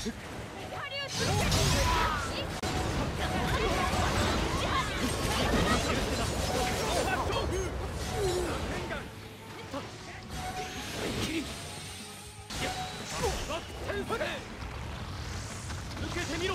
ハリウッド抜受けてみろ